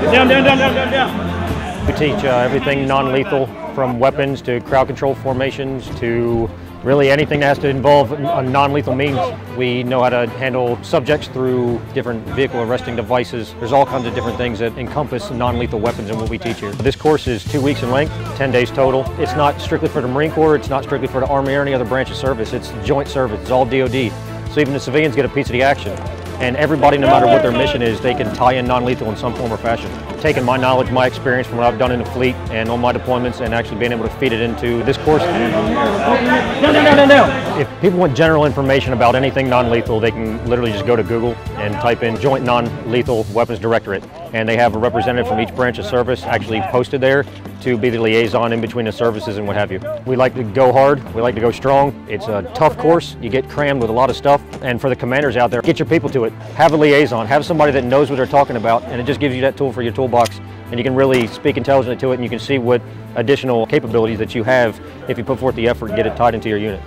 Down, down, down, down, down. We teach uh, everything non-lethal from weapons to crowd control formations to really anything that has to involve a non-lethal means. We know how to handle subjects through different vehicle arresting devices. There's all kinds of different things that encompass non-lethal weapons in what we teach here. This course is two weeks in length, 10 days total. It's not strictly for the Marine Corps, it's not strictly for the Army or any other branch of service. It's joint service, it's all DOD. So even the civilians get a piece of the action. And everybody, no matter what their mission is, they can tie in non-lethal in some form or fashion. Taking my knowledge, my experience from what I've done in the fleet and on my deployments and actually being able to feed it into this course. Down, down, down, down, down. If people want general information about anything non-lethal, they can literally just go to Google and type in Joint Non-Lethal Weapons Directorate. And they have a representative from each branch of service actually posted there to be the liaison in between the services and what have you. We like to go hard, we like to go strong. It's a tough course, you get crammed with a lot of stuff. And for the commanders out there, get your people to it. Have a liaison, have somebody that knows what they're talking about, and it just gives you that tool for your toolbox. And you can really speak intelligently to it, and you can see what additional capabilities that you have if you put forth the effort and get it tied into your unit.